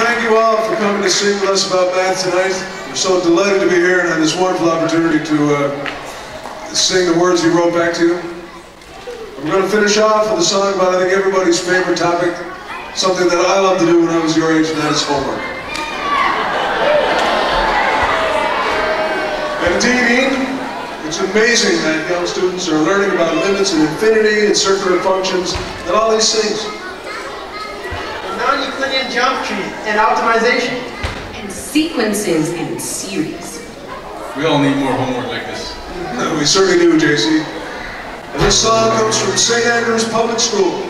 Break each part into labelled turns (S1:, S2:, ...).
S1: thank you all for coming to sing with us about math tonight. We're so delighted to be here and have this wonderful opportunity to uh, sing the words you wrote back to you. We're going to finish off with a song about, I think, everybody's favorite topic, something that I loved to do when I was your age, and that is homework. And indeed, it's amazing that young students are learning about limits and infinity and circular functions and all these things.
S2: And now you Non-Euclidean geometry and optimization.
S3: And sequences and series.
S4: We all need more homework like this.
S1: we certainly do, JC. And this song comes from St. Andrews Public School.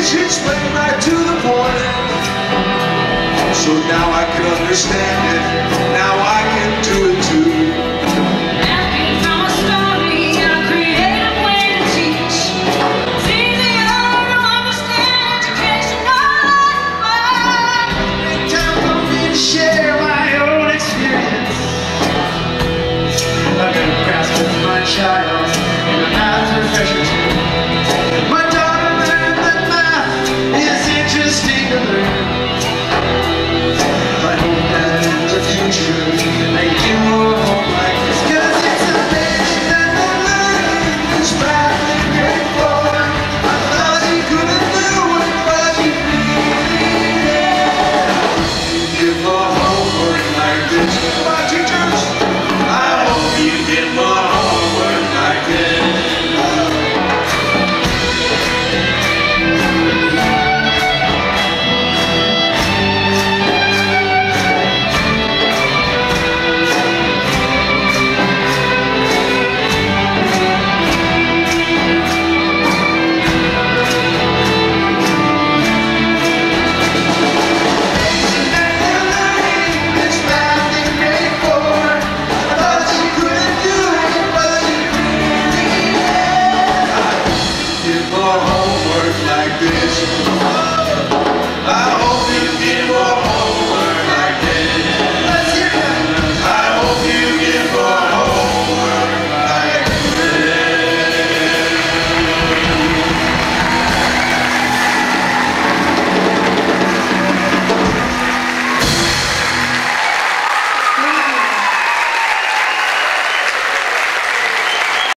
S1: politicians play right to the point. So now I can understand it. Now